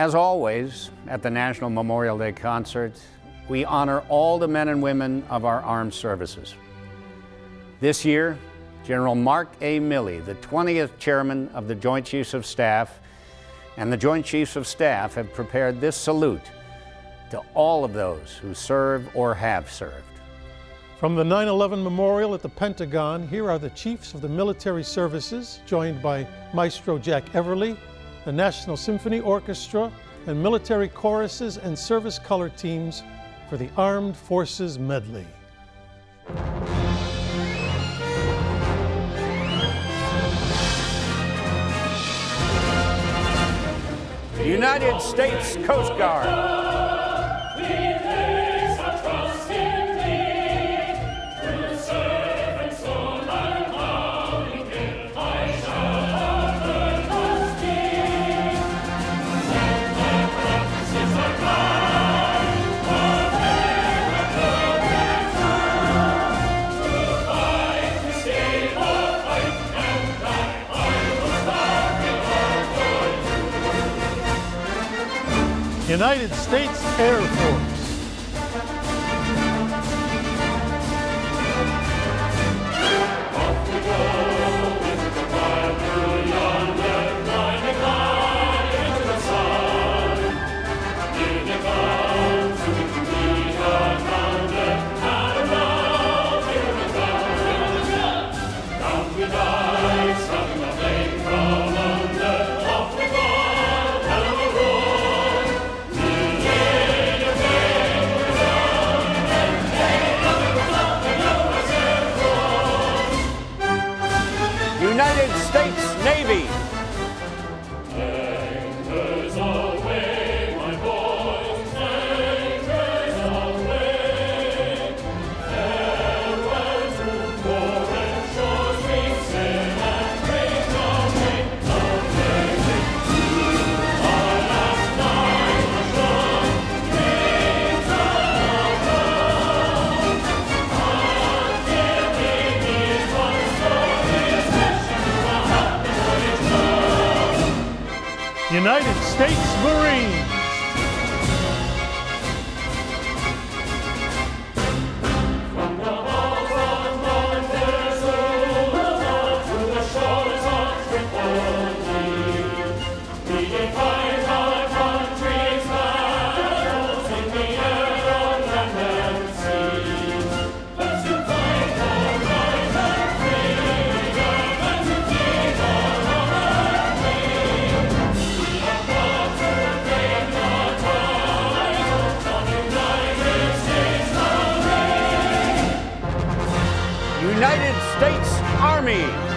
As always, at the National Memorial Day concert, we honor all the men and women of our armed services. This year, General Mark A. Milley, the 20th Chairman of the Joint Chiefs of Staff, and the Joint Chiefs of Staff have prepared this salute to all of those who serve or have served. From the 9 11 Memorial at the Pentagon, here are the Chiefs of the Military Services, joined by Maestro Jack Everly, the National Symphony Orchestra, and military choruses and service color teams for the Armed Forces Medley. United States Coast Guard. United States Air Force. United States Navy. United States Marines. United States Army.